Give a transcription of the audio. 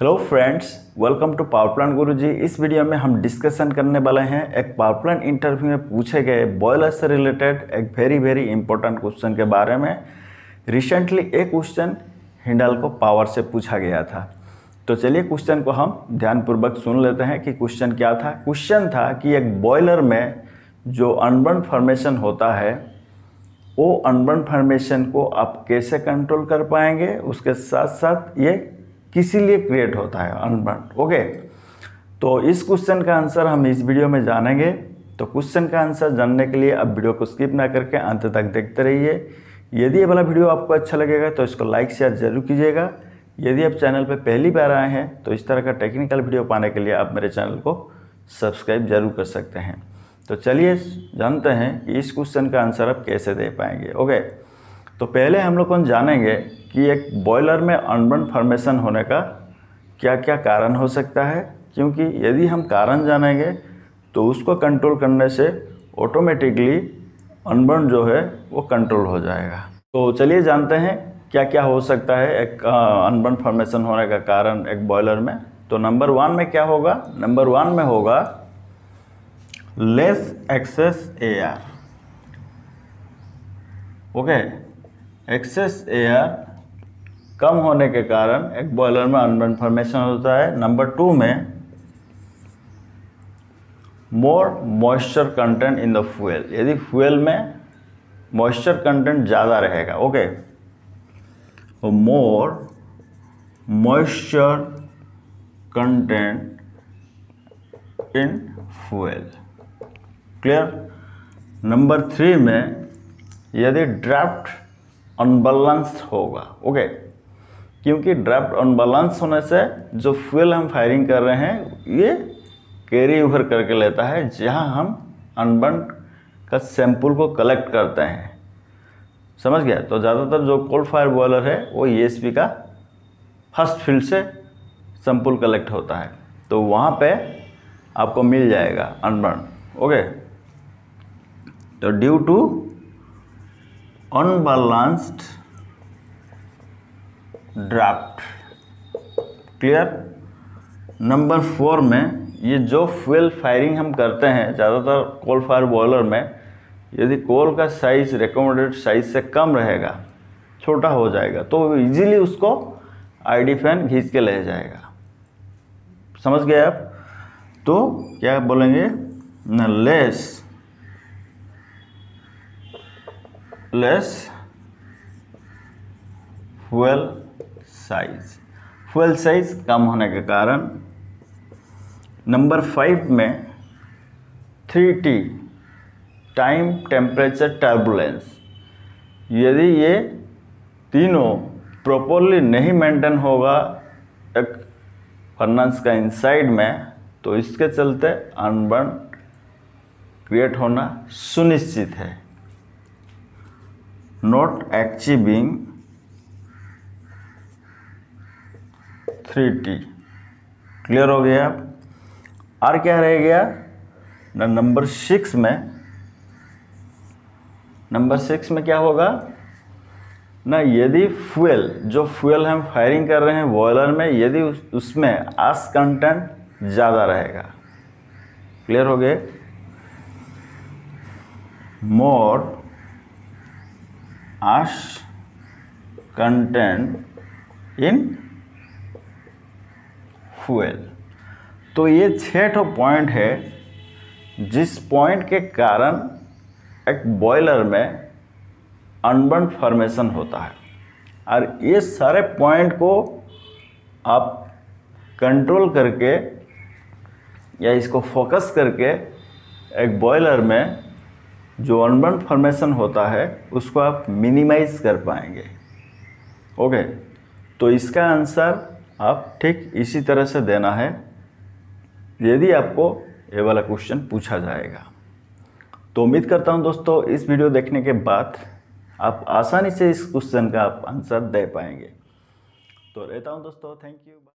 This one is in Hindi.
Hello friends welcome to power plant guru ji इस वीडियो में हम डिस्कशन करने वाले हैं एक पावर प्लांट इंटरव्यू में पूछे गए बॉयलर से रिलेटेड एक वेरी वेरी इंपॉर्टेंट क्वेश्चन के बारे में। रिसेंटली एक क्वेश्चन हिंडल को पावर से पूछा गया था। तो चलिए क्वेश्चन को हम ध्यानपूर्वक सुन लेते हैं कि क्वेश्चन क्या था। क्वेश्चन था कि एक बॉयलर में जो अनबर्न फॉर्मेशन होता है, वो अनबर्न फॉर्मेशन को आप कैसे कंट्रोल कर पाएँगे? उसके साथ साथ ये किसी लिए क्रिएट होता है अनबर्न ओके तो इस क्वेश्चन का आंसर हम इस वीडियो में जानेंगे। तो क्वेश्चन का आंसर जानने के लिए आप वीडियो को स्किप ना करके अंत तक देखते रहिए। यदि ये वाला वीडियो आपको अच्छा लगेगा तो इसको लाइक शेयर ज़रूर कीजिएगा। यदि आप चैनल पर पहली बार आए हैं तो इस तरह का टेक्निकल वीडियो पाने के लिए आप मेरे चैनल को सब्सक्राइब ज़रूर कर सकते हैं। तो चलिए, जानते हैं कि इस क्वेश्चन का आंसर आप कैसे दे पाएँगे ओके तो पहले हम लोग जानेंगे कि एक बॉयलर में अनबर्न फॉर्मेशन होने का क्या क्या कारण हो सकता है? क्योंकि यदि हम कारण जानेंगे तो उसको कंट्रोल करने से ऑटोमेटिकली अनबर्न जो है, वो कंट्रोल हो जाएगा। तो चलिए जानते हैं क्या क्या हो सकता है एक अनबर्न फॉर्मेशन होने का कारण एक बॉयलर में। तो नंबर वन में क्या होगा? नंबर वन में होगा less excess air okay excess air कम होने के कारण एक बॉयलर में अनबर्न फॉर्मेशन होता है। नंबर टू में more moisture content in the fuel यदि फ्यूल में मॉइस्चर कंटेंट ज़्यादा रहेगा ओके तो more moisture content in fuel clear number three में यदि ड्राफ्ट अनबैलेंस होगा ओके क्योंकि ड्राफ्ट अनबैलेंस होने से जो फ्यूल हम फायरिंग कर रहे हैं, ये कैरी ओवर करके लेता है, जहाँ हम अनबर्न का सैंपल को कलेक्ट करते हैं। समझ गया? तो ज़्यादातर जो कोल्ड फायर बॉयलर है, वो ई e का फ़र्स्ट फ़ील्ड से सैंपल कलेक्ट होता है। तो वहाँ पे आपको मिल जाएगा अनबर्न ओके तो due to unbalanced draft clear number four में ये जो फ्यूल फायरिंग हम करते हैं, ज़्यादातर कोल फायर बॉयलर में, यदि कोल का साइज़ रिकमेंडेड साइज़ से कम रहेगा, छोटा हो जाएगा तो इजीली उसको आईडी फ़ैन खींच के ले जाएगा। समझ गए आप? तो क्या बोलेंगे? न less less fuel size fuel size कम होने के कारण नंबर फाइव में three T time temperature turbulence यदि ये तीनों प्रॉपरली नहीं मेंटेन होगा एक फर्नेस का इनसाइड में तो इसके चलते अनबर्न क्रिएट होना सुनिश्चित है। Not achieving 3T क्लियर हो गया? और क्या रह गया? नंबर सिक्स में। नंबर सिक्स में क्या होगा? ना यदि फ्यूल जो फ्यूल हम फायरिंग कर रहे हैं बॉयलर में यदि उस, उसमें आस कंटेंट ज़्यादा रहेगा। क्लियर हो गए? More ash content in fuel तो ये छः ठो पॉइंट है, जिस पॉइंट के कारण एक बॉयलर में अनबर्न फॉर्मेशन होता है। और ये सारे पॉइंट को आप कंट्रोल करके या इसको फोकस करके एक बॉयलर में जो अनबर्न फॉर्मेशन होता है, उसको आप मिनिमाइज कर पाएँगे। ओके? तो इसका आंसर आप ठीक इसी तरह से देना है, यदि आपको ये वाला क्वेश्चन पूछा जाएगा। तो उम्मीद करता हूँ दोस्तों, इस वीडियो देखने के बाद आप आसानी से इस क्वेश्चन का आप आंसर दे पाएँगे। तो रहता हूँ दोस्तों थैंक यू